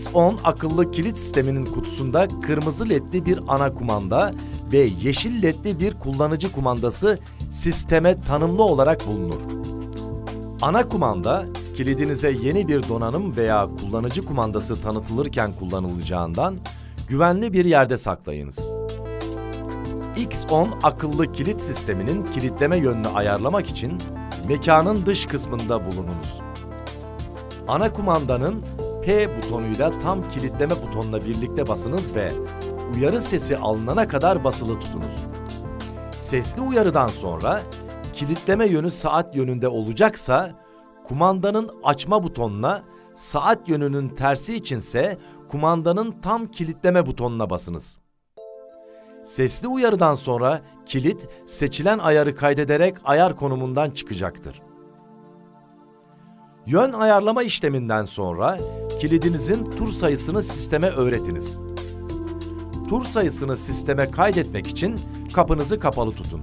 X10 akıllı kilit sisteminin kutusunda kırmızı ledli bir ana kumanda ve yeşil ledli bir kullanıcı kumandası sisteme tanımlı olarak bulunur. Ana kumanda, kilidinize yeni bir donanım veya kullanıcı kumandası tanıtılırken kullanılacağından güvenli bir yerde saklayınız. X10 akıllı kilit sisteminin kilitleme yönünü ayarlamak için mekanın dış kısmında bulununuz. Ana kumandanın P butonuyla tam kilitleme butonuna birlikte basınız ve uyarı sesi alınana kadar basılı tutunuz. Sesli uyarıdan sonra kilitleme yönü saat yönünde olacaksa kumandanın açma butonuna, saat yönünün tersi içinse kumandanın tam kilitleme butonuna basınız. Sesli uyarıdan sonra kilit seçilen ayarı kaydederek ayar konumundan çıkacaktır. Yön ayarlama işleminden sonra kilidinizin tur sayısını sisteme öğretiniz. Tur sayısını sisteme kaydetmek için kapınızı kapalı tutun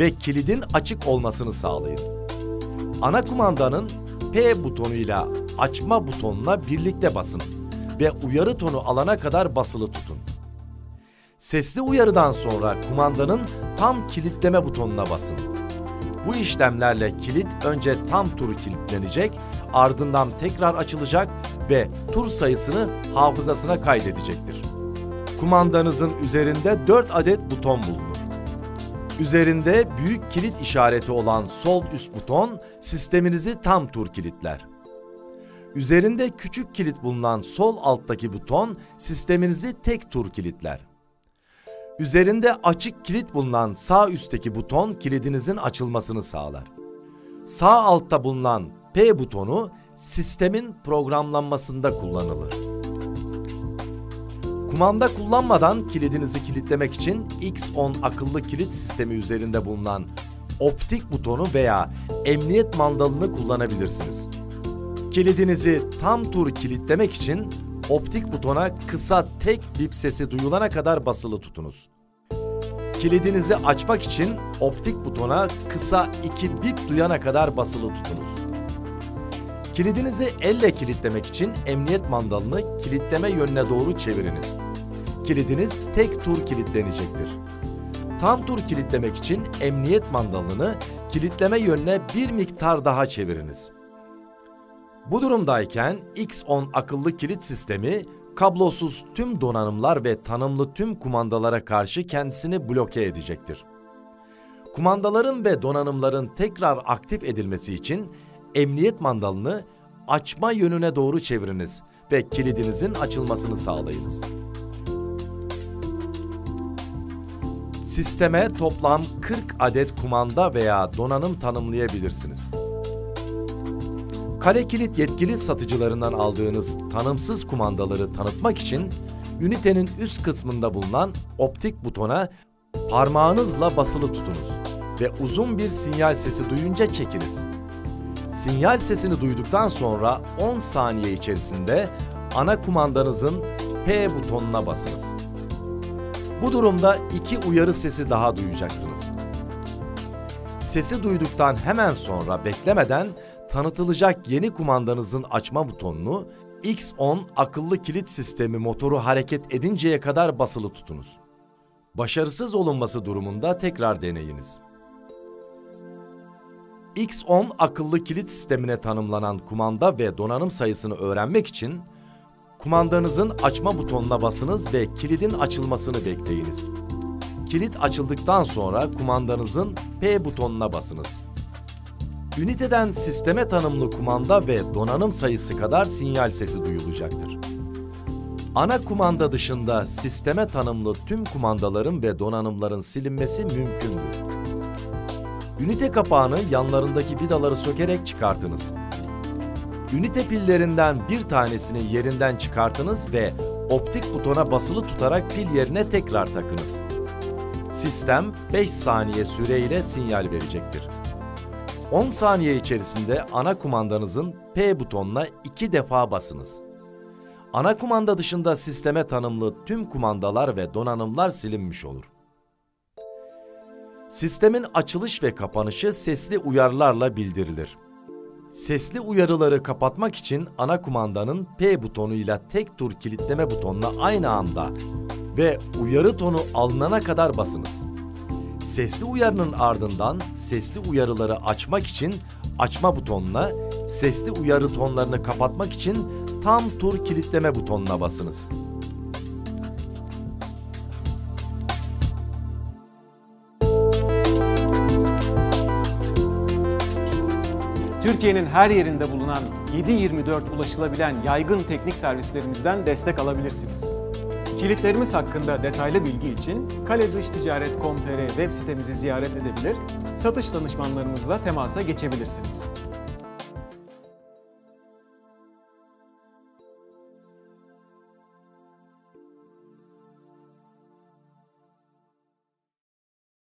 ve kilidin açık olmasını sağlayın. Ana kumandanın P butonuyla açma butonuna birlikte basın ve uyarı tonu alana kadar basılı tutun. Sesli uyarıdan sonra kumandanın tam kilitleme butonuna basın. Bu işlemlerle kilit önce tam tur kilitlenecek, ardından tekrar açılacak ve tur sayısını hafızasına kaydedecektir. Kumandanızın üzerinde 4 adet buton bulunur. Üzerinde büyük kilit işareti olan sol üst buton sisteminizi tam tur kilitler. Üzerinde küçük kilit bulunan sol alttaki buton sisteminizi tek tur kilitler. Üzerinde açık kilit bulunan sağ üstteki buton kilidinizin açılmasını sağlar. Sağ altta bulunan P butonu sistemin programlanmasında kullanılır. Kumanda kullanmadan kilidinizi kilitlemek için X10 akıllı kilit sistemi üzerinde bulunan optik butonu veya emniyet mandalını kullanabilirsiniz. Kilidinizi tam tur kilitlemek için optik butona kısa tek bip sesi duyulana kadar basılı tutunuz. Kilidinizi açmak için optik butona kısa iki bip duyana kadar basılı tutunuz. Kilidinizi elle kilitlemek için emniyet mandalını kilitleme yönüne doğru çeviriniz. Kilidiniz tek tur kilitlenecektir. Tam tur kilitlemek için emniyet mandalını kilitleme yönüne bir miktar daha çeviriniz. Bu durumdayken X10 akıllı kilit sistemi kablosuz tüm donanımlar ve tanımlı tüm kumandalara karşı kendisini bloke edecektir. Kumandaların ve donanımların tekrar aktif edilmesi için emniyet mandalını açma yönüne doğru çeviriniz ve kilidinizin açılmasını sağlayınız. Sisteme toplam 40 adet kumanda veya donanım tanımlayabilirsiniz. Kare kilit yetkili satıcılarından aldığınız tanımsız kumandaları tanıtmak için ünitenin üst kısmında bulunan optik butona parmağınızla basılı tutunuz ve uzun bir sinyal sesi duyunca çekiniz. Sinyal sesini duyduktan sonra 10 saniye içerisinde ana kumandanızın P butonuna basınız. Bu durumda iki uyarı sesi daha duyacaksınız. Sesi duyduktan hemen sonra beklemeden tanıtılacak yeni kumandanızın açma butonunu X10 akıllı kilit sistemi motoru hareket edinceye kadar basılı tutunuz. Başarısız olunması durumunda tekrar deneyiniz. X10 akıllı kilit sistemine tanımlanan kumanda ve donanım sayısını öğrenmek için kumandanızın açma butonuna basınız ve kilidin açılmasını bekleyiniz. Kilit açıldıktan sonra kumandanızın P butonuna basınız. Üniteden sisteme tanımlı kumanda ve donanım sayısı kadar sinyal sesi duyulacaktır. Ana kumanda dışında sisteme tanımlı tüm kumandaların ve donanımların silinmesi mümkündür. Ünite kapağını yanlarındaki vidaları sökerek çıkartınız. Ünite pillerinden bir tanesini yerinden çıkartınız ve optik butona basılı tutarak pil yerine tekrar takınız. Sistem 5 saniye süreyle sinyal verecektir. 10 saniye içerisinde ana kumandanızın P butonuna iki defa basınız. Ana kumanda dışında sisteme tanımlı tüm kumandalar ve donanımlar silinmiş olur. Sistemin açılış ve kapanışı sesli uyarılarla bildirilir. Sesli uyarıları kapatmak için ana kumandanın P butonuyla tek tur kilitleme butonuna aynı anda ve uyarı tonu alınana kadar basınız. Sesli uyarının ardından sesli uyarıları açmak için açma butonuna, sesli uyarı tonlarını kapatmak için tam tur kilitleme butonuna basınız. Türkiye'nin her yerinde bulunan 7-24 ulaşılabilen yaygın teknik servislerimizden destek alabilirsiniz. Kilitlerimiz hakkında detaylı bilgi için kaledışticaret.com.tr web sitemizi ziyaret edebilir, satış danışmanlarımızla temasa geçebilirsiniz.